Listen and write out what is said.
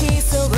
he's so